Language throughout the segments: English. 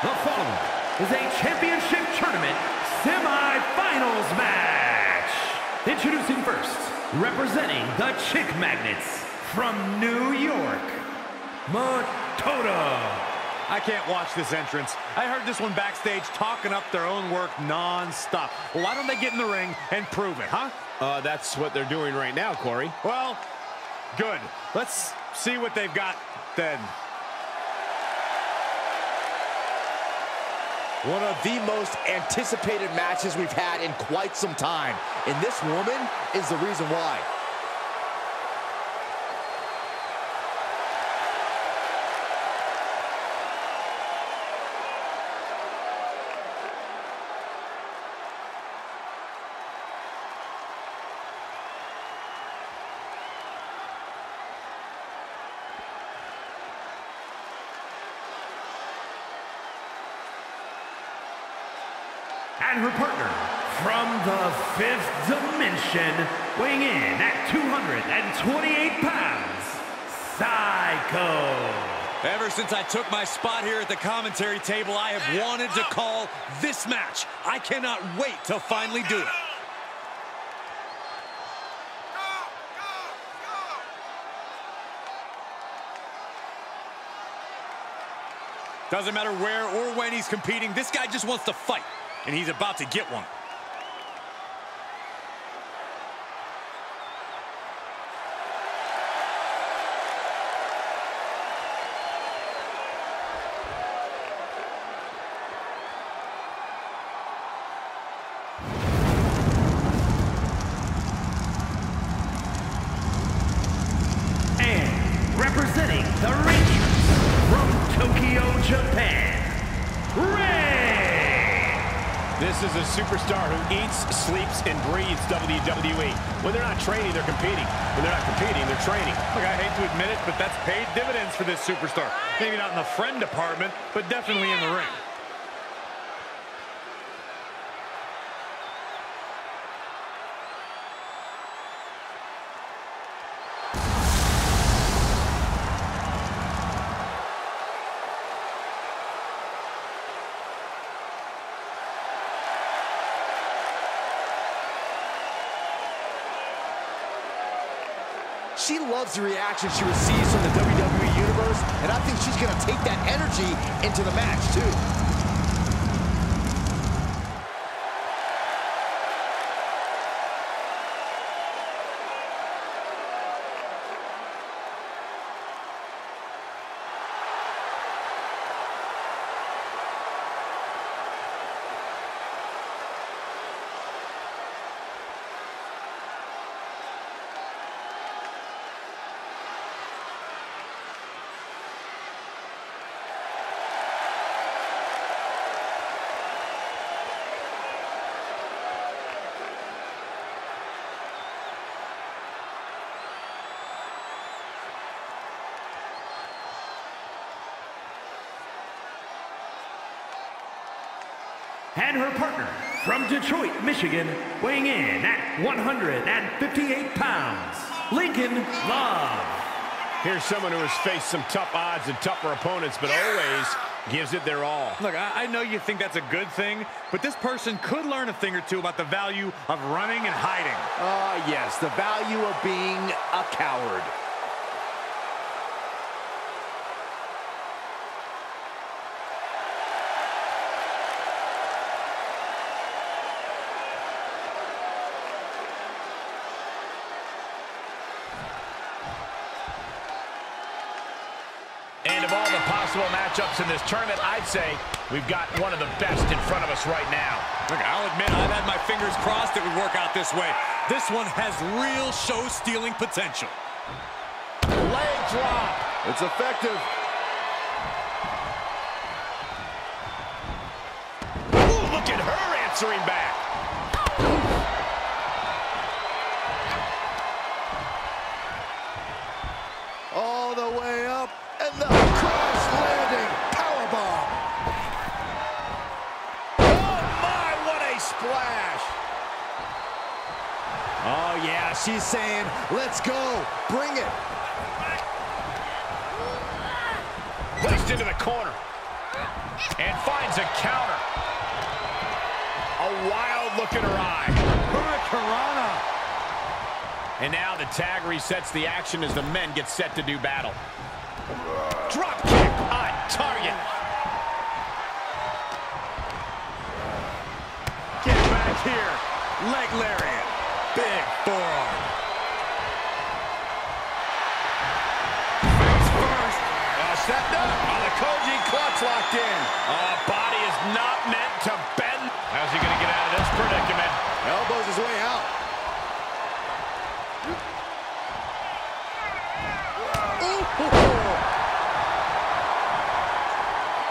The following is a championship tournament semi-finals match. Introducing first, representing the Chick Magnets from New York, Matoto. I can't watch this entrance. I heard this one backstage talking up their own work non-stop. Well, why don't they get in the ring and prove it, huh? Uh, that's what they're doing right now, Corey. Well, good. Let's see what they've got then. One of the most anticipated matches we've had in quite some time. And this woman is the reason why. And her partner from the fifth dimension, weighing in at 228 pounds, Psycho. Ever since I took my spot here at the commentary table, I have wanted to call this match. I cannot wait to finally do it. Doesn't matter where or when he's competing, this guy just wants to fight, and he's about to get one. This is a superstar who eats, sleeps, and breathes WWE. When they're not training, they're competing. When they're not competing, they're training. Look, I hate to admit it, but that's paid dividends for this superstar. Maybe not in the friend department, but definitely in the ring. She loves the reaction she receives from the WWE Universe, and I think she's going to take that energy into the match, too. And her partner from Detroit, Michigan, weighing in at 158 pounds, Lincoln Love. Here's someone who has faced some tough odds and tougher opponents, but always gives it their all. Look, I, I know you think that's a good thing, but this person could learn a thing or two about the value of running and hiding. Ah, yes, the value of being a coward. Possible matchups in this tournament, I'd say we've got one of the best in front of us right now. Look, I'll admit I've had my fingers crossed it would work out this way. This one has real show-stealing potential. Leg drop. It's effective. Ooh, look at her answering back. Let's go, bring it. Placed into the corner. And finds a counter. A wild look in her eye. Hurricanrana. And now the tag resets the action as the men get set to do battle. Drop kick on target. Get back here. Leg lariat. Big forearm. Uh, up. Oh, the Koji clutch locked in. Oh, body is not meant to bend. How's he going to get out of this predicament? Elbows his way out.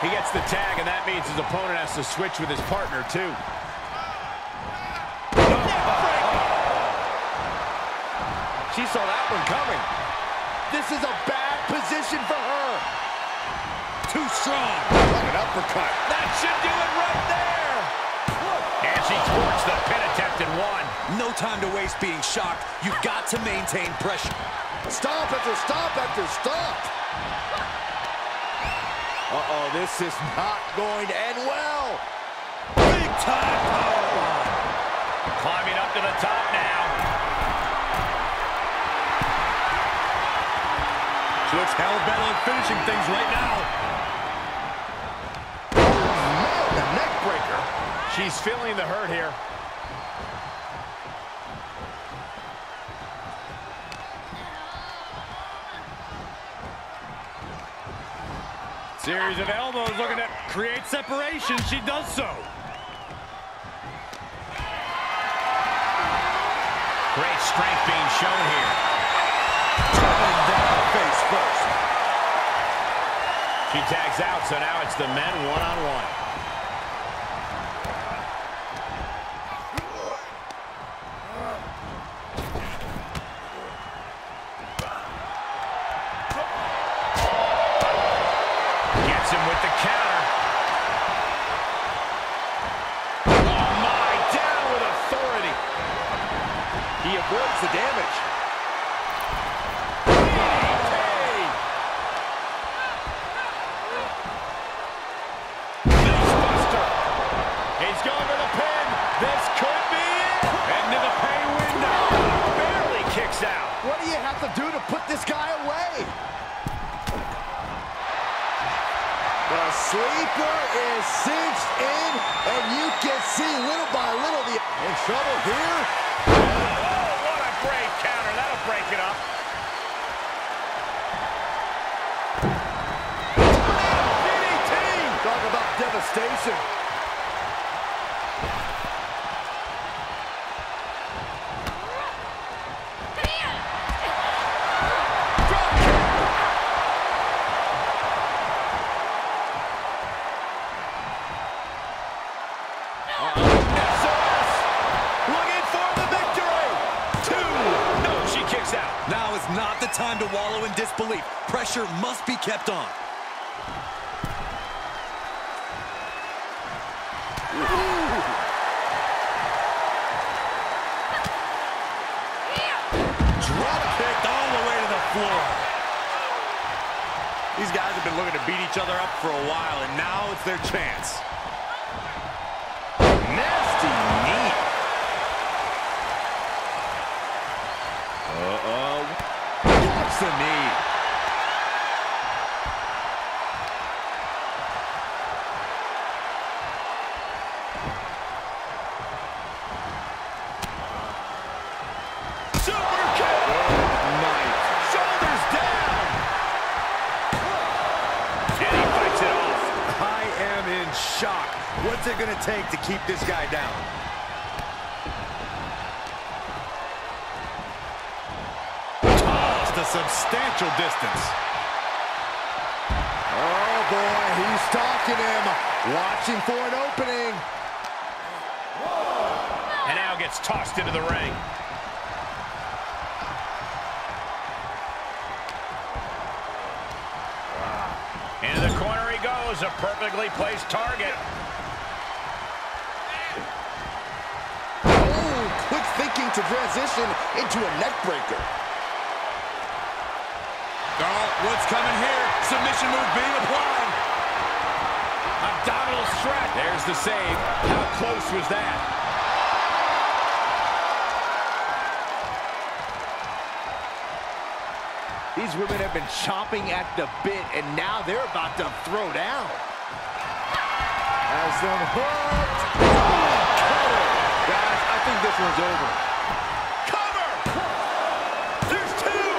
He gets the tag, and that means his opponent has to switch with his partner, too. She saw that one coming. This is a bad position for her. Strong. An uppercut. That should do it right there. And she thwarts the pin attempt in one. No time to waste being shocked. You've got to maintain pressure. Stomp after stomp after stomp. Uh-oh, this is not going to end well. Big time powerbomb. Climbing up to the top now. She looks hell-bent on finishing things right now. She's feeling the hurt here. Series of elbows looking to create separation. She does so. Great strength being shown here. Coming down face first. She tags out, so now it's the men one-on-one. Gets trouble here. Pressure must be kept on. These guys have been looking to beat each other up for a while, and now it's their chance. Nasty knee. Uh-oh. Drops the knee. In shock. What's it going to take to keep this guy down? Tossed a substantial distance. Oh boy, he's stalking him, watching for an opening. And now gets tossed into the ring. Corner a perfectly placed target. Oh, quick thinking to transition into a neck breaker. Oh, what's coming here? Submission move being applied. A Abdominal stretch. There's the save. How close was that? Women have been chomping at the bit, and now they're about to throw down. Has them hooked. Guys, I think this one's over. Cover! There's two!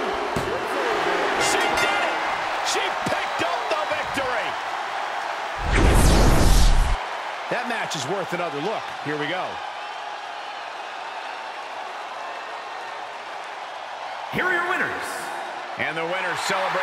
She did it! She picked up the victory! That match is worth another look. Here we go. Here are your winners. And the winner celebrates.